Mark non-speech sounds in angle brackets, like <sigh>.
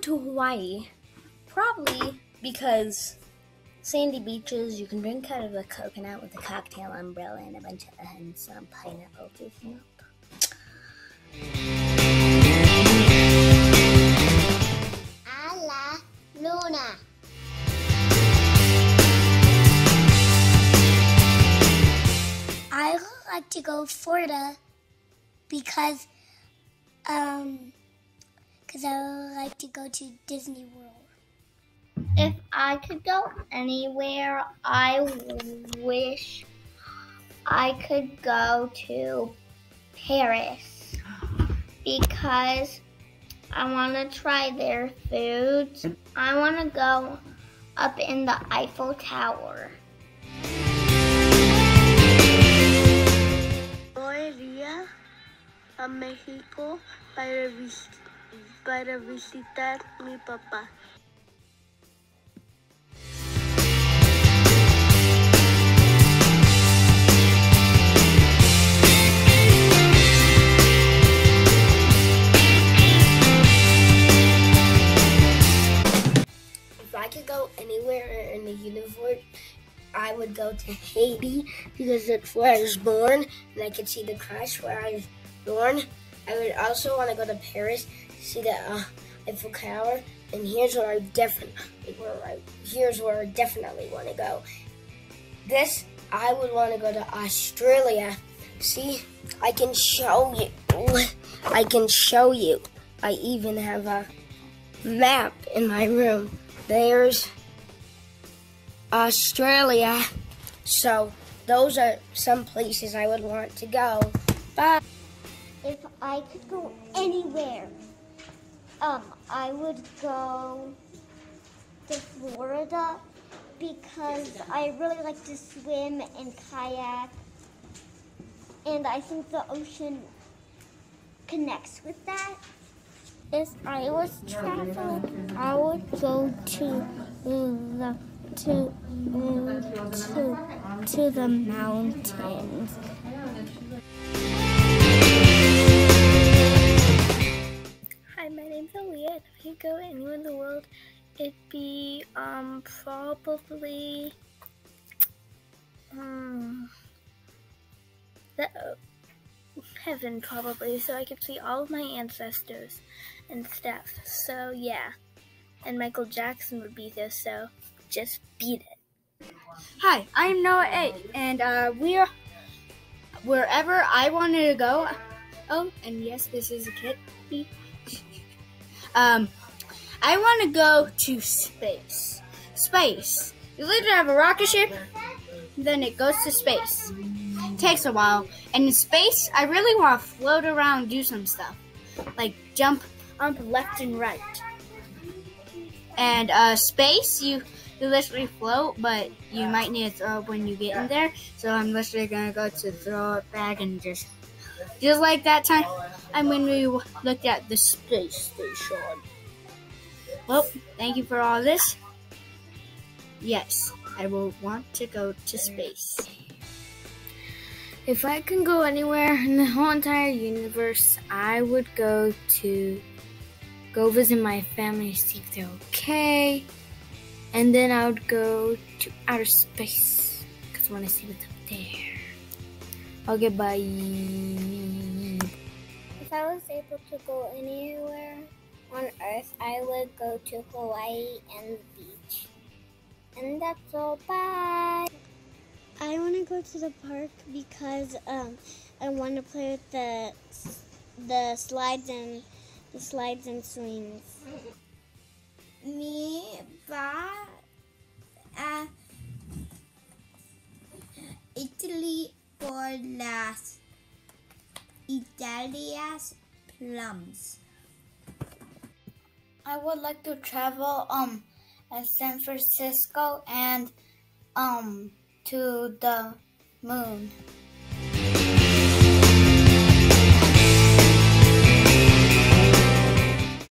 To Hawaii. Probably because sandy beaches, you can drink out of a coconut with a cocktail umbrella and a bunch of and some pineapple juice. A la luna. I would like to go Florida because um because I would like to go to Disney World. If I could go anywhere, I wish I could go to Paris <gasps> because I want to try their foods. I want to go up in the Eiffel Tower. Yo a México para, vis- para visitar mi papá. If I could go anywhere in the universe, I would go to Haiti because it's where I was born and I could see the crash where I was born. I would also want to go to Paris to see the uh, Eiffel Tower. And here's where I definitely where I here's where I definitely want to go. This I would want to go to Australia. See, I can show you. I can show you. I even have a map in my room. There's Australia. So those are some places I would want to go. Bye. I could go anywhere, um, I would go to Florida because I really like to swim and kayak, and I think the ocean connects with that. If I was traveling, I would go to the to to to the mountains. It'd be um probably um the heaven probably, so I could see all of my ancestors and stuff. So yeah, and Michael Jackson would be there. So just beat it. Hi, I'm Noah A, and uh, we are wherever I wanted to go. Oh, and yes, this is a kid. <laughs> um, I want to go to space. Space. You literally have a rocket ship, then it goes to space. Takes a while, and in space, I really want to float around, do some stuff, like jump up left and right. And uh, space, you you literally float, but you might need to throw up when you get in there. So I'm literally gonna go to throw it back and just, just like that time, and when we looked at the space station. Well, thank you for all this. Yes, I will want to go to space. If I can go anywhere in the whole entire universe, I would go to go visit my family, see if they're okay, and then I would go to outer space because I want to see what's up there. Okay, bye. If I was able to go anywhere on Earth, I would go to Hawaii and the beach. And that's all. Bye. I want to go to the park because um, I want to play with the the slides and the slides and swings. Me, va a Italy por las Italias plums. I would like to travel um at San Francisco and um to the moon.